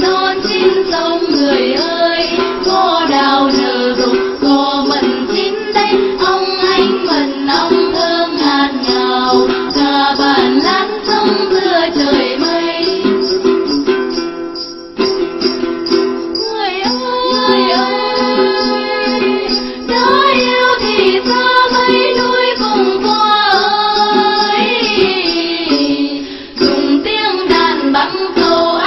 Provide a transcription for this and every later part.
non chín sông người ơi. bắn câu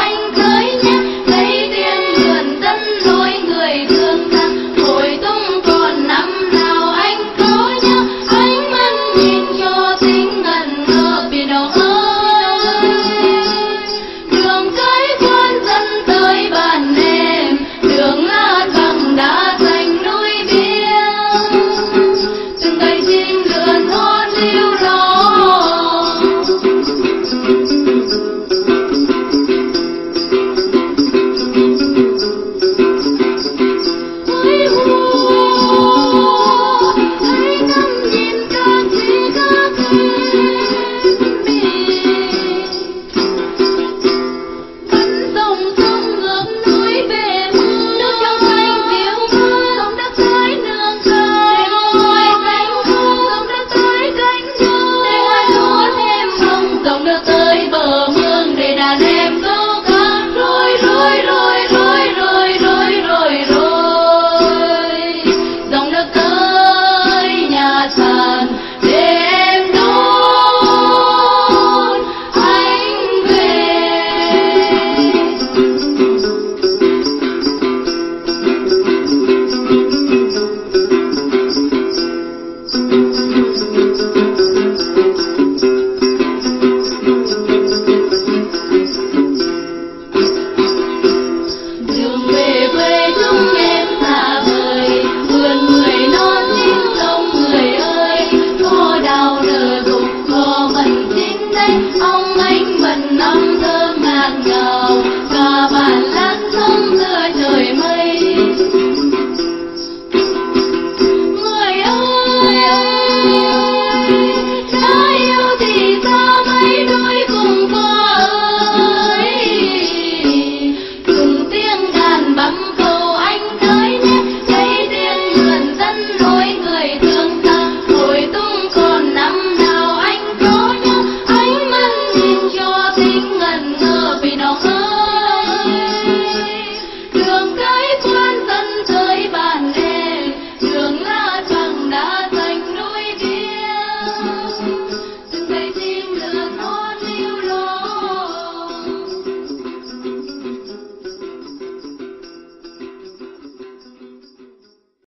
Baba